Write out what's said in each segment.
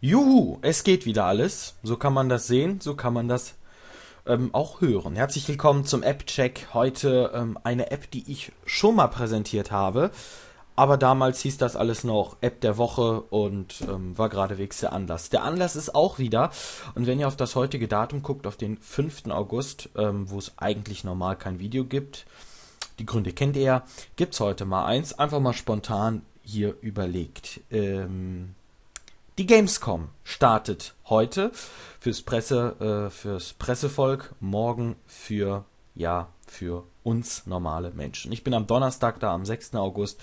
Juhu, es geht wieder alles. So kann man das sehen, so kann man das ähm, auch hören. Herzlich willkommen zum App-Check. Heute ähm, eine App, die ich schon mal präsentiert habe. Aber damals hieß das alles noch App der Woche und ähm, war geradewegs der Anlass. Der Anlass ist auch wieder. Und wenn ihr auf das heutige Datum guckt, auf den 5. August, ähm, wo es eigentlich normal kein Video gibt, die Gründe kennt ihr ja, gibt es heute mal eins. Einfach mal spontan hier überlegt. Ähm, die Gamescom startet heute fürs Presse, äh, fürs Pressevolk, morgen für ja für uns normale Menschen. Ich bin am Donnerstag da, am 6. August.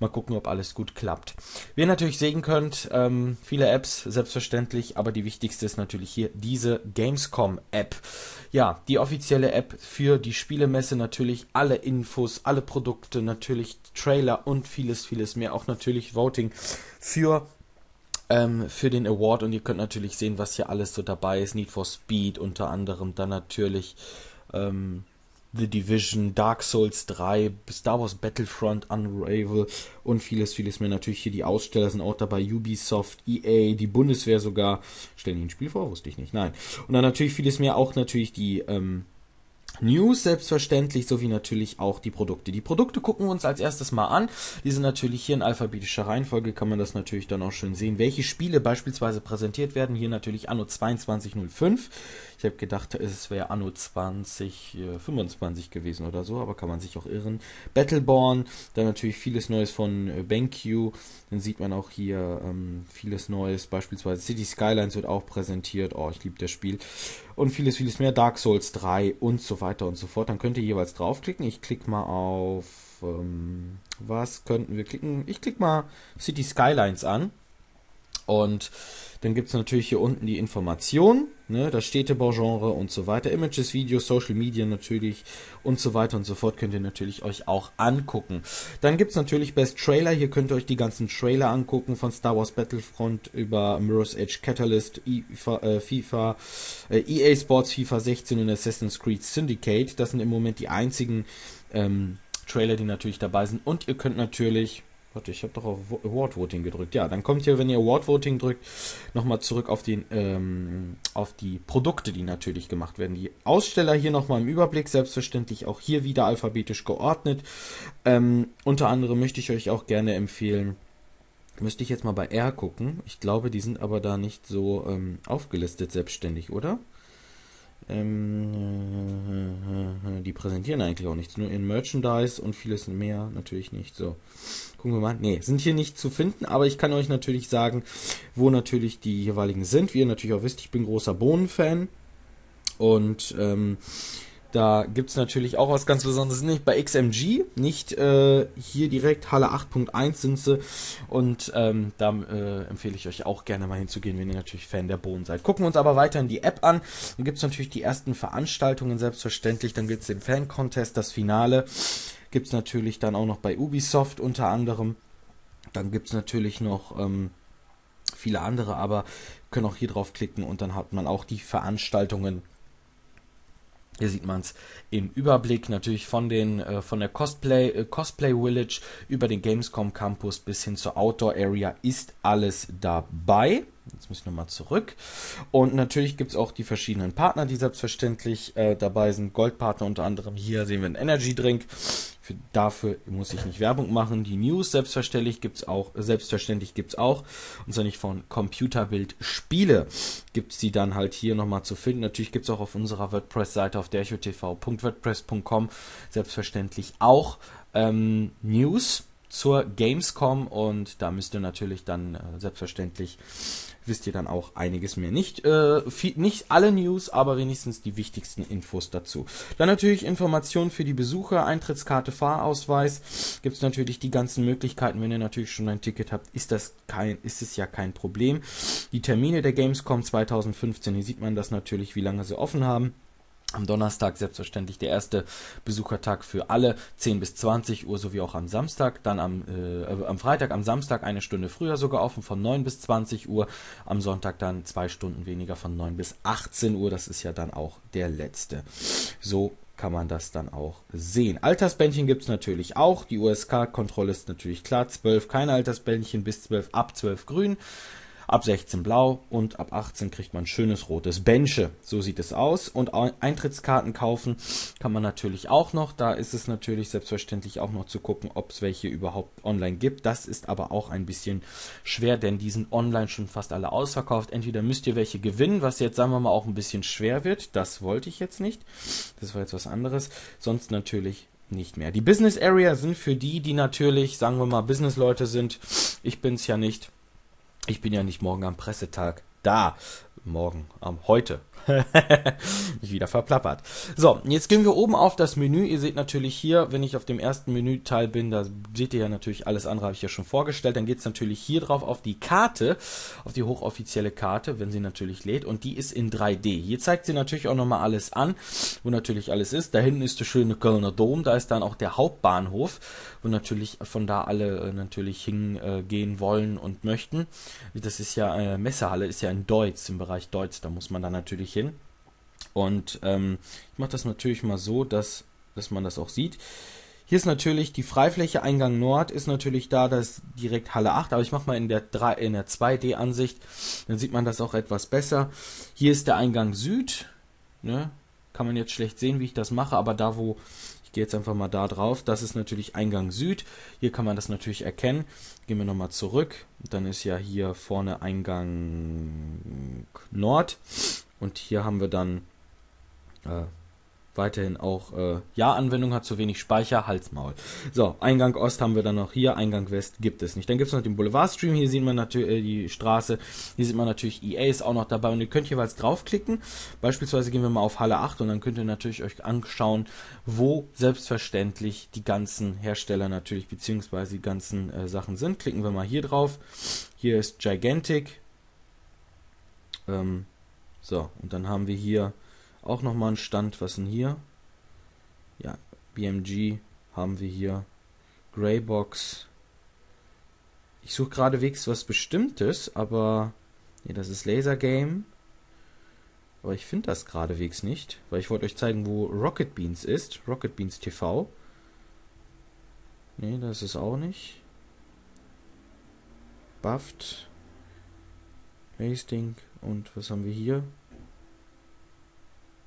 Mal gucken, ob alles gut klappt. Wie ihr natürlich sehen könnt, ähm, viele Apps, selbstverständlich, aber die wichtigste ist natürlich hier diese Gamescom-App. Ja, die offizielle App für die Spielemesse natürlich alle Infos, alle Produkte, natürlich Trailer und vieles, vieles mehr. Auch natürlich Voting für ähm, für den Award und ihr könnt natürlich sehen, was hier alles so dabei ist. Need for Speed unter anderem, dann natürlich ähm, The Division, Dark Souls 3, Star Wars Battlefront, Unravel und vieles, vieles mehr. Natürlich hier die Aussteller sind auch dabei, Ubisoft, EA, die Bundeswehr sogar. Stellen die ein Spiel vor? Wusste ich nicht. Nein. Und dann natürlich vieles mehr, auch natürlich die ähm, News selbstverständlich, sowie natürlich auch die Produkte. Die Produkte gucken wir uns als erstes mal an. Die sind natürlich hier in alphabetischer Reihenfolge, kann man das natürlich dann auch schön sehen, welche Spiele beispielsweise präsentiert werden. Hier natürlich Anno 2205. Ich habe gedacht, es wäre Anno 2025 äh, gewesen oder so, aber kann man sich auch irren. Battleborn, dann natürlich vieles Neues von äh, BenQ. Dann sieht man auch hier ähm, vieles Neues, beispielsweise City Skylines wird auch präsentiert. Oh, ich liebe das Spiel. Und vieles, vieles mehr. Dark Souls 3 und so weiter und so fort. Dann könnt ihr jeweils draufklicken. Ich klicke mal auf. Ähm, was könnten wir klicken? Ich klicke mal City Skylines an. Und dann gibt es natürlich hier unten die Information, ne, das Städtebaugenre und so weiter, Images, Videos, Social Media natürlich und so weiter und so fort könnt ihr natürlich euch auch angucken. Dann gibt es natürlich Best Trailer, hier könnt ihr euch die ganzen Trailer angucken, von Star Wars Battlefront über Mirror's Edge Catalyst, FIFA, äh, FIFA äh, EA Sports FIFA 16 und Assassin's Creed Syndicate. Das sind im Moment die einzigen ähm, Trailer, die natürlich dabei sind. Und ihr könnt natürlich Warte, ich habe doch auf Award Voting gedrückt. Ja, dann kommt hier, wenn ihr Award Voting drückt, nochmal zurück auf, den, ähm, auf die Produkte, die natürlich gemacht werden. Die Aussteller hier nochmal im Überblick, selbstverständlich auch hier wieder alphabetisch geordnet. Ähm, unter anderem möchte ich euch auch gerne empfehlen, müsste ich jetzt mal bei R gucken. Ich glaube, die sind aber da nicht so ähm, aufgelistet selbstständig, oder? Ähm, die präsentieren eigentlich auch nichts, nur in Merchandise und vieles mehr natürlich nicht. So, gucken wir mal. Ne, sind hier nicht zu finden, aber ich kann euch natürlich sagen, wo natürlich die jeweiligen sind. Wie ihr natürlich auch wisst, ich bin großer Bohnen-Fan und ähm, da gibt es natürlich auch was ganz Besonderes. Nicht bei XMG, nicht äh, hier direkt Halle 8.1 sind sie. Und ähm, da äh, empfehle ich euch auch gerne mal hinzugehen, wenn ihr natürlich Fan der Bohnen seid. Gucken wir uns aber weiterhin die App an. Dann gibt es natürlich die ersten Veranstaltungen, selbstverständlich. Dann wird es den Fan-Contest, das Finale. Gibt es natürlich dann auch noch bei Ubisoft unter anderem. Dann gibt es natürlich noch ähm, viele andere, aber können auch hier drauf klicken und dann hat man auch die Veranstaltungen hier sieht man es im Überblick natürlich von den äh, von der Cosplay äh, Cosplay Village über den Gamescom Campus bis hin zur Outdoor Area ist alles dabei. Jetzt muss ich nochmal zurück. Und natürlich gibt es auch die verschiedenen Partner, die selbstverständlich äh, dabei sind. Goldpartner unter anderem. Hier sehen wir einen Energy Drink. Für, dafür muss ich nicht Werbung machen. Die News selbstverständlich gibt es auch. Selbstverständlich gibt es auch. Und zwar nicht von Computerbild Spiele. Gibt es die dann halt hier nochmal zu finden. Natürlich gibt es auch auf unserer WordPress-Seite auf derchotv.wordpress.com selbstverständlich auch ähm, News zur Gamescom und da müsst ihr natürlich dann äh, selbstverständlich wisst ihr dann auch einiges mehr. Nicht, äh, viel, nicht alle News, aber wenigstens die wichtigsten Infos dazu. Dann natürlich Informationen für die Besucher, Eintrittskarte, Fahrausweis. Gibt es natürlich die ganzen Möglichkeiten. Wenn ihr natürlich schon ein Ticket habt, ist das kein, ist es ja kein Problem. Die Termine der Gamescom 2015, hier sieht man das natürlich, wie lange sie offen haben. Am Donnerstag selbstverständlich der erste Besuchertag für alle, 10 bis 20 Uhr, sowie auch am Samstag. Dann am, äh, am Freitag, am Samstag eine Stunde früher sogar offen, von 9 bis 20 Uhr. Am Sonntag dann zwei Stunden weniger, von 9 bis 18 Uhr. Das ist ja dann auch der letzte. So kann man das dann auch sehen. Altersbändchen gibt es natürlich auch. Die USK-Kontrolle ist natürlich klar. 12 keine Altersbändchen, bis 12 ab 12 grün. Ab 16 blau und ab 18 kriegt man schönes rotes Benche. So sieht es aus. Und Eintrittskarten kaufen kann man natürlich auch noch. Da ist es natürlich selbstverständlich auch noch zu gucken, ob es welche überhaupt online gibt. Das ist aber auch ein bisschen schwer, denn die sind online schon fast alle ausverkauft. Entweder müsst ihr welche gewinnen, was jetzt sagen wir mal auch ein bisschen schwer wird. Das wollte ich jetzt nicht. Das war jetzt was anderes. Sonst natürlich nicht mehr. Die Business Area sind für die, die natürlich, sagen wir mal, Business-Leute sind. Ich bin's ja nicht. Ich bin ja nicht morgen am Pressetag da. Morgen, am heute. Mich wieder verplappert. So, jetzt gehen wir oben auf das Menü. Ihr seht natürlich hier, wenn ich auf dem ersten Menüteil bin, da seht ihr ja natürlich alles andere, habe ich ja schon vorgestellt. Dann geht es natürlich hier drauf auf die Karte, auf die hochoffizielle Karte, wenn sie natürlich lädt. Und die ist in 3D. Hier zeigt sie natürlich auch nochmal alles an, wo natürlich alles ist. Da hinten ist der schöne Kölner Dom. Da ist dann auch der Hauptbahnhof, wo natürlich von da alle äh, natürlich hingehen wollen und möchten. Das ist ja, äh, Messehalle ist ja in Deutsch, im Bereich Deutsch. Da muss man dann natürlich hin. Und ähm, ich mache das natürlich mal so, dass, dass man das auch sieht. Hier ist natürlich die Freifläche Eingang Nord ist natürlich da, das ist direkt Halle 8, aber ich mache mal in der 3 in der 2D Ansicht, dann sieht man das auch etwas besser. Hier ist der Eingang Süd, ne? Kann man jetzt schlecht sehen, wie ich das mache, aber da wo ich gehe jetzt einfach mal da drauf, das ist natürlich Eingang Süd. Hier kann man das natürlich erkennen. Gehen wir nochmal zurück. Dann ist ja hier vorne Eingang Nord und hier haben wir dann äh, weiterhin auch äh, Ja-Anwendung hat zu wenig Speicher, Halsmaul. So, Eingang Ost haben wir dann noch hier, Eingang West gibt es nicht. Dann gibt es noch den Boulevardstream, hier sieht man natürlich äh, die Straße, hier sieht man natürlich EA ist auch noch dabei und ihr könnt jeweils draufklicken. Beispielsweise gehen wir mal auf Halle 8 und dann könnt ihr natürlich euch anschauen, wo selbstverständlich die ganzen Hersteller natürlich beziehungsweise die ganzen äh, Sachen sind. Klicken wir mal hier drauf. Hier ist Gigantic. Ähm, so, und dann haben wir hier auch nochmal einen Stand. Was denn hier? Ja, BMG haben wir hier. Greybox. Ich suche geradewegs was Bestimmtes, aber. Nee, das ist Laser Game. Aber ich finde das geradewegs nicht, weil ich wollte euch zeigen, wo Rocket Beans ist. Rocket Beans TV. Nee, das ist auch nicht. Buffed. Hasting. Und was haben wir hier?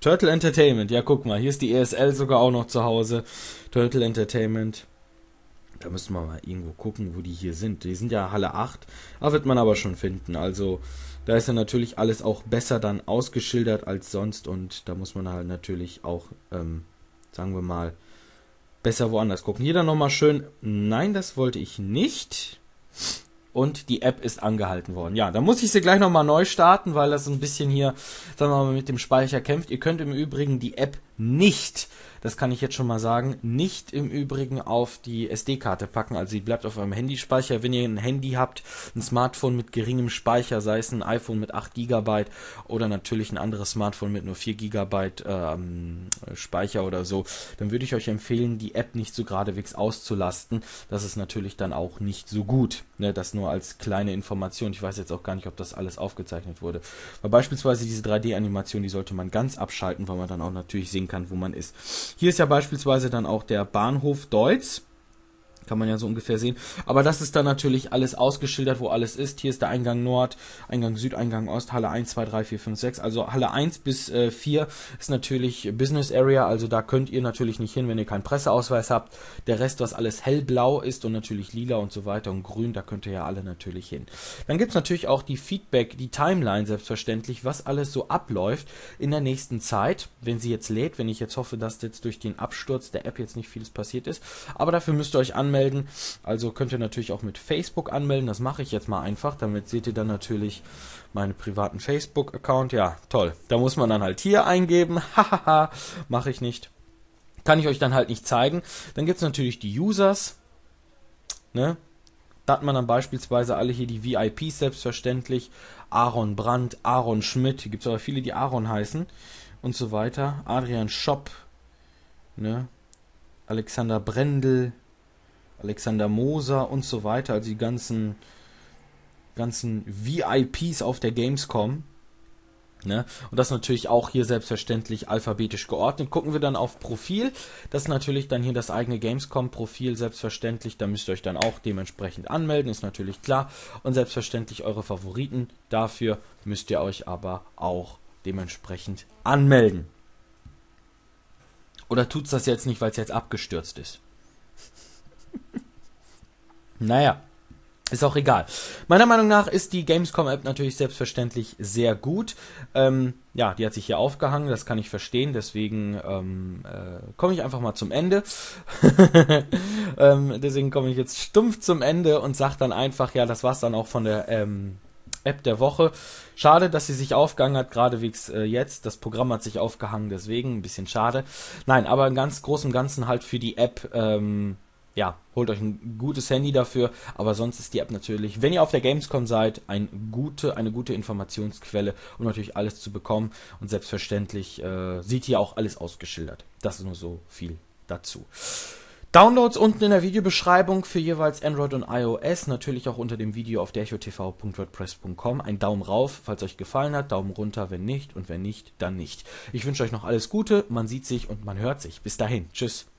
Turtle Entertainment, ja guck mal, hier ist die ESL sogar auch noch zu Hause. Turtle Entertainment. Da müssen wir mal irgendwo gucken, wo die hier sind. Die sind ja Halle 8, da wird man aber schon finden. Also da ist ja natürlich alles auch besser dann ausgeschildert als sonst und da muss man halt natürlich auch, ähm, sagen wir mal, besser woanders gucken. Hier dann nochmal schön, nein, das wollte ich nicht und die App ist angehalten worden. Ja, da muss ich sie gleich nochmal neu starten, weil das ein bisschen hier, sagen wir mal, mit dem Speicher kämpft. Ihr könnt im Übrigen die App nicht das kann ich jetzt schon mal sagen, nicht im Übrigen auf die SD-Karte packen. Also sie bleibt auf eurem Handyspeicher. Wenn ihr ein Handy habt, ein Smartphone mit geringem Speicher, sei es ein iPhone mit 8 GB oder natürlich ein anderes Smartphone mit nur 4 GB ähm, Speicher oder so, dann würde ich euch empfehlen, die App nicht so geradewegs auszulasten. Das ist natürlich dann auch nicht so gut. Ne? Das nur als kleine Information. Ich weiß jetzt auch gar nicht, ob das alles aufgezeichnet wurde. Weil beispielsweise diese 3D-Animation, die sollte man ganz abschalten, weil man dann auch natürlich sehen kann, wo man ist. Hier ist ja beispielsweise dann auch der Bahnhof Deutz. Kann man ja so ungefähr sehen. Aber das ist dann natürlich alles ausgeschildert, wo alles ist. Hier ist der Eingang Nord, Eingang Süd, Eingang Ost, Halle 1, 2, 3, 4, 5, 6. Also Halle 1 bis äh, 4 ist natürlich Business Area. Also da könnt ihr natürlich nicht hin, wenn ihr keinen Presseausweis habt. Der Rest, was alles hellblau ist und natürlich lila und so weiter und grün, da könnt ihr ja alle natürlich hin. Dann gibt es natürlich auch die Feedback, die Timeline selbstverständlich, was alles so abläuft in der nächsten Zeit, wenn sie jetzt lädt. Wenn ich jetzt hoffe, dass jetzt durch den Absturz der App jetzt nicht vieles passiert ist. Aber dafür müsst ihr euch anmelden anmelden. Also könnt ihr natürlich auch mit Facebook anmelden. Das mache ich jetzt mal einfach. Damit seht ihr dann natürlich meinen privaten Facebook-Account. Ja, toll. Da muss man dann halt hier eingeben. Hahaha, mache ich nicht. Kann ich euch dann halt nicht zeigen. Dann gibt es natürlich die Users. Ne? Da hat man dann beispielsweise alle hier die VIPs selbstverständlich. Aaron Brandt, Aaron Schmidt. Hier gibt es aber viele, die Aaron heißen. Und so weiter. Adrian Schopp. Ne? Alexander Brendel, Alexander Moser und so weiter, also die ganzen, ganzen VIPs auf der Gamescom. Ne? Und das natürlich auch hier selbstverständlich alphabetisch geordnet. Gucken wir dann auf Profil. Das ist natürlich dann hier das eigene Gamescom-Profil, selbstverständlich. Da müsst ihr euch dann auch dementsprechend anmelden, ist natürlich klar. Und selbstverständlich eure Favoriten. Dafür müsst ihr euch aber auch dementsprechend anmelden. Oder tut's das jetzt nicht, weil es jetzt abgestürzt ist? Naja. Ist auch egal. Meiner Meinung nach ist die Gamescom-App natürlich selbstverständlich sehr gut. Ähm, ja, die hat sich hier aufgehangen, das kann ich verstehen, deswegen ähm, äh, komme ich einfach mal zum Ende. ähm, deswegen komme ich jetzt stumpf zum Ende und sage dann einfach, ja, das war's dann auch von der ähm, App der Woche. Schade, dass sie sich aufgehangen hat, geradewegs äh, jetzt. Das Programm hat sich aufgehangen, deswegen ein bisschen schade. Nein, aber im ganz großen Ganzen halt für die App ähm, ja, holt euch ein gutes Handy dafür, aber sonst ist die App natürlich, wenn ihr auf der Gamescom seid, ein gute, eine gute Informationsquelle, um natürlich alles zu bekommen und selbstverständlich äh, sieht hier auch alles ausgeschildert. Das ist nur so viel dazu. Downloads unten in der Videobeschreibung für jeweils Android und iOS, natürlich auch unter dem Video auf derchotv.wordpress.com. Ein Daumen rauf, falls euch gefallen hat, Daumen runter, wenn nicht und wenn nicht, dann nicht. Ich wünsche euch noch alles Gute, man sieht sich und man hört sich. Bis dahin, tschüss.